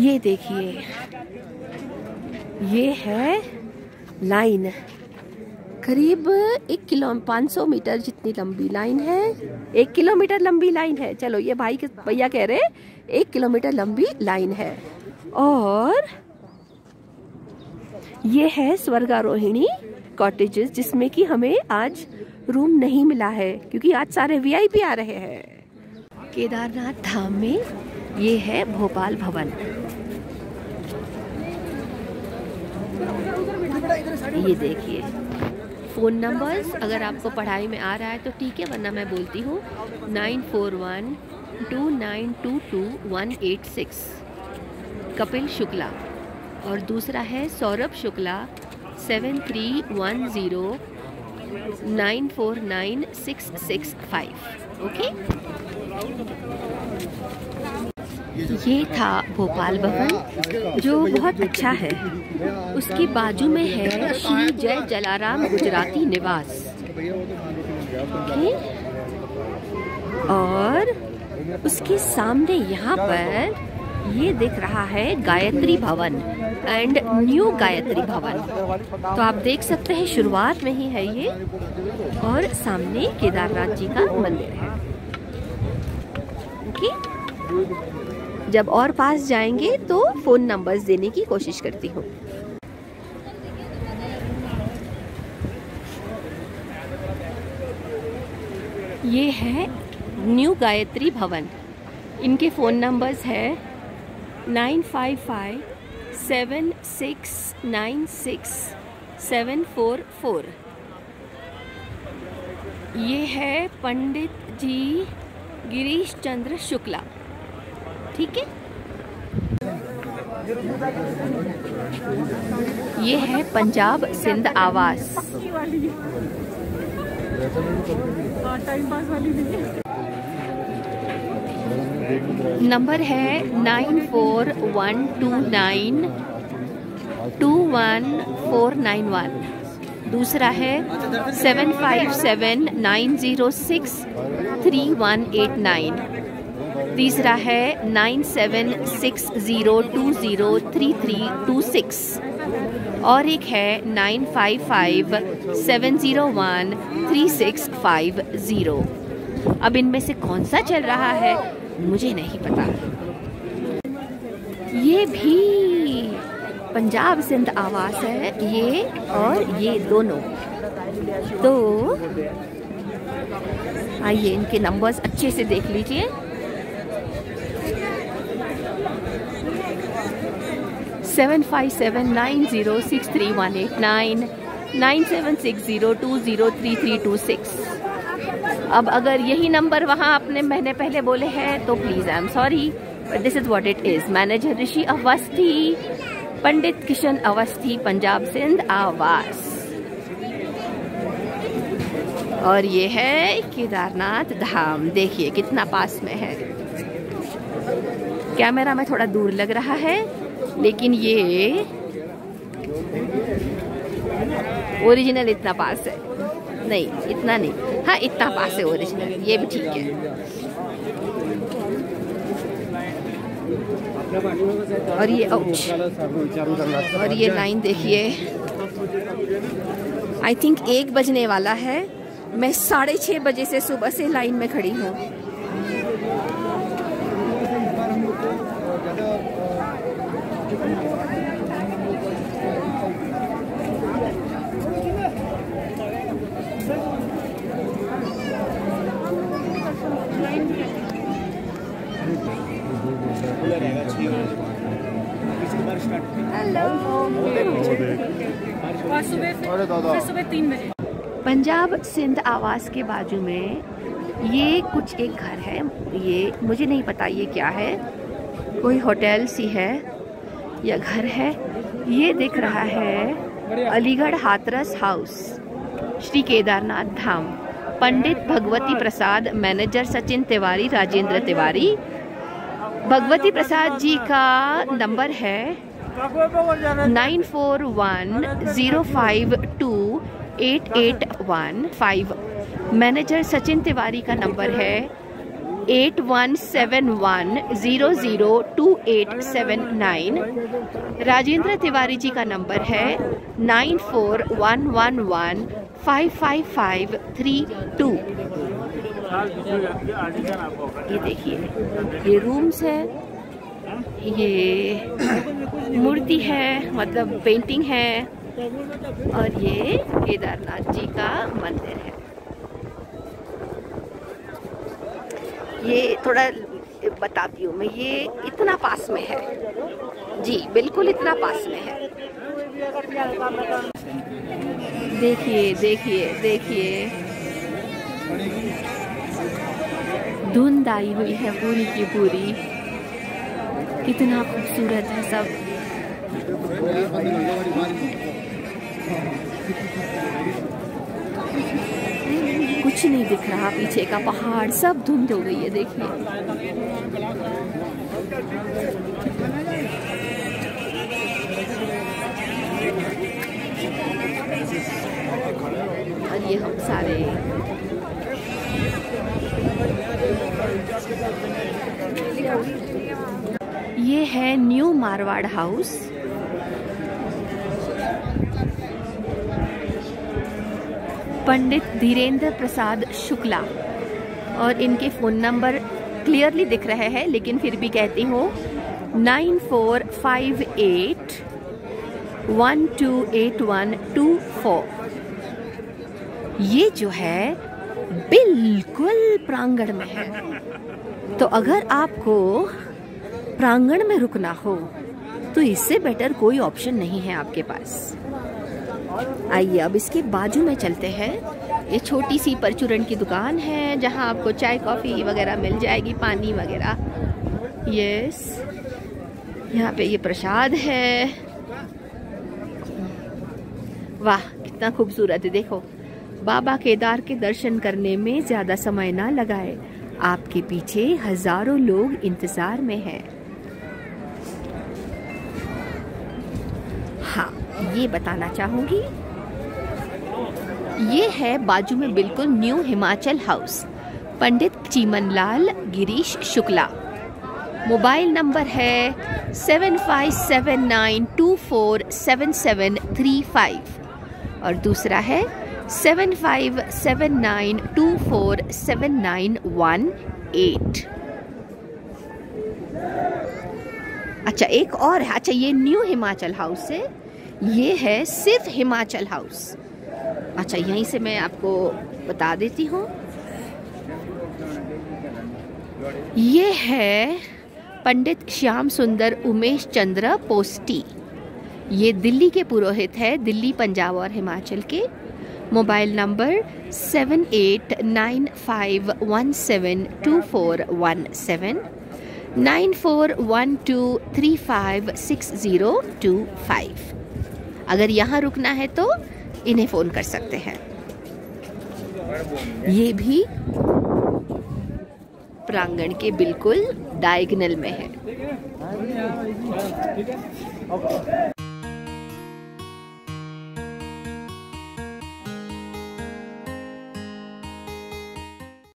ये देखिए, ये है लाइन। करीब एक किलो, पाँच सौ मीटर जितनी लंबी लाइन है। एक किलोमीटर लंबी लाइन है। चलो, ये भाई के भैया कह रहे एक किलोमीटर लंबी लाइन है। और ये है स्वर्गारोहिणी कॉटेजेस, जिसमें कि हमें आज रूम नहीं मिला है, क्योंकि आज सारे वीआईपी आ रहे हैं। केदारनाथ धाम में ये है भोपाल भवन। ये देखिए फ़ोन नंबर्स अगर आपको पढ़ाई में आ रहा है तो ठीक है, वरना मैं बोलती हूँ nine four one two nine two two one eight six. Kapil Shukla. और दूसरा है Saurabh Shukla seven three one zero nine four nine six six five okay ये था भोपाल भवन, जो बहुत अच्छा है। उसके बाजू में है श्री जय जलाराम गुजराती निवास। और उसके सामने यहाँ पर ये दिख रहा है गायत्री भवन एंड न्यू गायत्री भवन। तो आप देख सकते हैं, शुरुआत में ही है ये। और सामने केदारनाथ जी का मंदिर है। ओके? जब और पास जाएँगे तो फ़ोन नंबर्स देने की कोशिश करती हूँ। ये है न्यू गायत्री भवन। इनके फ़ोन नंबर्स है nine five five seven six nine six seven four four. ये है पंडित जी गिरीश चंद्र शुक्ला। ठीक है? ये है पंजाब सिंध आवास नंबर है nine four one two nine two one four nine one. दूसरा है seven five seven nine zero six three one eight nine. तीसरा है nine seven six zero two zero three three two six. और एक है nine five five seven zero one three six five zero. अब इनमें से कौन सा चल रहा है, मुझे नहीं पता। ये भी पंजाब सिंध आवास है, ये और ये दोनों। तो आइए इनके नंबर्स अच्छे से देख लीजिए। Seven five seven nine zero six three one eight nine nine seven six zero two zero three three two six अब अगर यही नंबर वहाँ आपने महीने पहले बोले हैं तो please I am sorry but this is what it is manager Rishi Awasthi Pandit Kishan Awasthi Punjab Sindh Awas और ये है केदारनाथ धाम। देखिए, कितना पास में है। कैमरा में थोड़ा दूर लग रहा है। लेकिन ये ओरिजिनल इतना पास है। नहीं, इतना नहीं। हाँ इतना पास है ओरिजिनल ये भी ठीक है। और ये और ये लाइन देखिए। आई थिंक एक बजने वाला है। मैं साढ़े छः बजे से सुबह से लाइन में खड़ी हूँ। पंजाब सिंध आवास के बाजू में ये कुछ एक घर है। ये मुझे नहीं पता ये क्या है। कोई होटल सी है या घर है। ये दिख रहा है अलीगढ़ हाथरस हाउस, श्री केदारनाथ धाम। पंडित भगवती प्रसाद, मैनेजर सचिन तिवारी, राजेंद्र तिवारी भगवती प्रसाद जी का नंबर है nine four one zero five two eight eight one five. Manager Sachin Tiwari का नंबर है eight one seven one zero zero two eight seven nine. Rajendra Tiwari ji का नंबर है nine four one one one five five five three two. ये देखिए, ये rooms है, ये मूर्ति है मतलब पेंटिंग है, और ये केदारनाथ जी का मंदिर है। ये थोड़ा बताती हूँ मैं, ये इतना पास में है। जी, बिल्कुल इतना पास में है। देखिए देखिए देखिए। धुंध आई हुई है पूरी की पूरी। कितना खूबसूरत है सब। कुछ नहीं दिख रहा पीछे का पहाड़, सब धुंध हो गई है, देखिए। और ये हम सारे ये है न्यू मारवाड़ हाउस। पंडित धीरेन्द्र प्रसाद शुक्ला। और इनके फ़ोन नंबर क्लियरली दिख रहे हैं, लेकिन फिर भी कहती हूँ, nine four five eight one two eight one two four. ये जो है बिल्कुल प्रांगण में है। तो अगर आपको प्रांगण में रुकना हो तो इससे बेटर कोई ऑप्शन नहीं है आपके पास। आइए, अब इसके बाजू में चलते हैं। ये छोटी सी परचूरन की दुकान है, जहाँ आपको चाय, कॉफ़ी वगैरह मिल जाएगी, पानी वगैरह। यस यहाँ पे ये प्रसाद है। वाह, कितना खूबसूरत है, देखो। बाबा केदार के दर्शन करने में ज़्यादा समय ना लगाए। आपके पीछे हज़ारों लोग इंतज़ार में हैं। हाँ ये बताना चाहूँगी। ये है बाजू में बिल्कुल new Himachal house. Pandit Chimanlal Girish Shukla. Mobile number है seven five seven nine two four seven seven three five. और दूसरा है seven five seven nine two four seven nine one eight अच्छा एक और है। अच्छा ये न्यू हिमाचल हाउस है। ये है सिर्फ़ हिमाचल हाउस अच्छा यहीं से मैं आपको बता देती हूँ। ये है पंडित श्याम सुंदर उमेश चंद्र पोस्टी। ये दिल्ली के पुरोहित है, दिल्ली, पंजाब और हिमाचल के। Mobile number seven eight nine five one seven two four one seven, nine four one two three five six zero two five. अगर यहाँ रुकना है तो इन्हें फ़ोन कर सकते हैं। ये भी प्रांगण के बिल्कुल डायगनल में है।